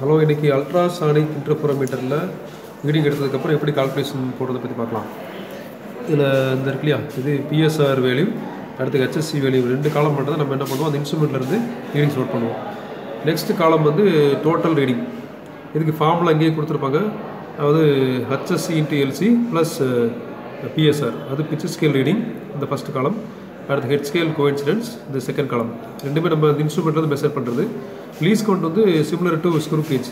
Hello இன்றைக்கி ultrasonic இன்டர்ஃபோரோமீட்டரில் reading எடுத்ததுக்கப்புறம் எப்படி கால்குலேஷன் போடுறதை பற்றி பார்க்கலாம். இதில் இந்த இருக்கு இல்லையா? இது பிஎஸ்ஆர் வேல்யூ அடுத்து ஹெச்எஸ்சி வேல்யூ ரெண்டு காலம் மட்டும் தான் நம்ம என்ன பண்ணுவோம்? அந்த இன்ஸ்ட்ருமெண்ட்லேருந்து ரீடிங்ஸ் நோட் பண்ணுவோம். நெக்ஸ்ட் காலம் வந்து டோட்டல் ரீடிங் இதுக்கு ஃபார்முலா இங்கேயே கொடுத்துருப்பாங்க. அதாவது HSC into LC plus PSR அது பிக்சர் ஸ்கேல் ரீடிங் இந்த ஃபஸ்ட் காலம் அடுத்து ஹெட் ஸ்கேல் கோஇன்சிடென்ஸ் இந்த செகண்ட் காலம் ரெண்டுமே நம்ம இந்த இன்ஸ்ட்ருமெண்ட் மெஷர் பண்ணுறது லீஸ் கவுண்ட் வந்து similar to screw gauge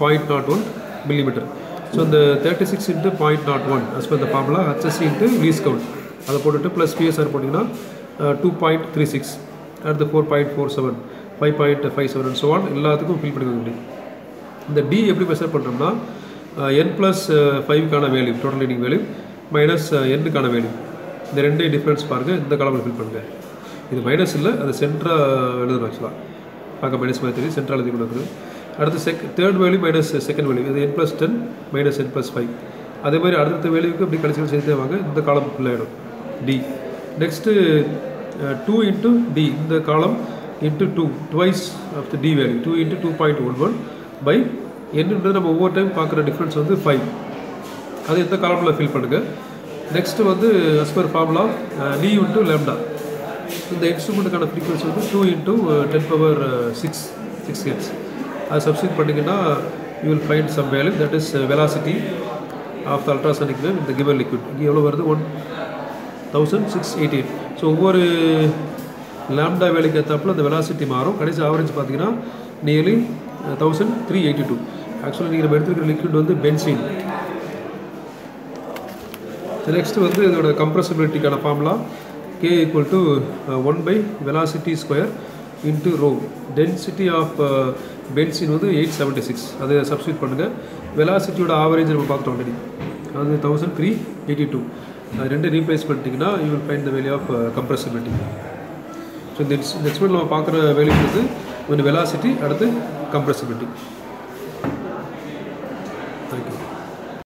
point nought one millimetre so இந்த thirty six into point naught one as per இந்த formula HSC into least count அதை போட்டுட்டு ப்ளஸ் பிஎஸ்ஆர் போட்டிங்கன்னா டூ பாயிண்ட் த்ரீ சிக்ஸ் அடுத்து four point four seven five point five seven so one எல்லாத்துக்கும் fill பண்ணிக்க முடியும். இந்த டி எப்படி மெஷர் பண்ணுறோம்னா என் plus ஃபைவ்க்கான value total reading value minus என்னுக்கான value இந்த ரெண்டே டிஃப்ரென்ஸ் பாருங்கள் இந்த காலமில் ஃபில் பண்ணுங்கள் இது மைனஸ் இல்லை அது சென்ட்ராக எழுதணும் ஆக்சுவலாக பார்க்க மைனஸ் மாதிரி தெரியும் சென்ட்ரல் எழுதி கொடுக்குறது அடுத்து check third value minus second value இது N plus ten minus N plus five அதே மாதிரி அடுத்த வேல்யூக்கு அப்படி கடைசியில் சேர்த்தே வாங்க இந்த column ஃபுல்லாகிடும் T next two into T இந்த column into two twice of the T value two into two point one one by என்னன்றது நம்ம ஒவ்வொரு டைம் பார்க்குற டிஃப்ரென்ஸ் வந்து ஃபைவ் அது எந்த காலமில் ஃபில் பண்ணுங்கள் நெக்ஸ்ட்டு வந்து as per formula T into lambda இந்த இன்ஸ்ட்ருமெண்ட்டுக்கான ஃப்ரீக்வன்சி வந்து two into ten power six six hertz அது சப்ஸ்டியூட் பண்ணிங்கன்னா you will find some value that is velocity of the ultrasonic wave இந்த கிவன் லிக்விட் இங்கே எவ்வளோ வருது? One thousand six eighty eight so ஒவ்வொரு லேம்டா வேலைக்கு ஏற்றாப்புல அந்த வெலாசிட்டி மாறும். கடைசி ஆவரேஜ் பார்த்தீங்கன்னா nearly thousand three eighty two ஆக்சுவலாக நீங்கள் நம்ம எடுத்துக்கிற லிக்விட் வந்து பென்சின் நெக்ஸ்ட் வந்து இதோட கம்ப்ரஸபிலிட்டிக்கான formula k equal to uh, 1 by velocity square into rho. Of benzene uh, வந்து எயிட் செவன்ட்டி சிக்ஸ் அதை சப்ஸ்டியூட் பண்ணுங்கள் வெலாசிட்டியோட ஆவரேஜ் நம்ம பார்த்தோம் ஆல்ரெடி அது தௌசண்ட் த்ரீ எயிட்டி டூ அது ரெண்டு ரீப்ளேஸ் பண்ணிட்டீங்கன்னா you will find the value of compressibility so இந்த நெக்ஸ்ட் நம்ம பார்க்குற வேல்யூ வந்து ஒன்று வெலாசிட்டி அடுத்து கம்ப்ரெசபிலிட்டி தேங்க்யூ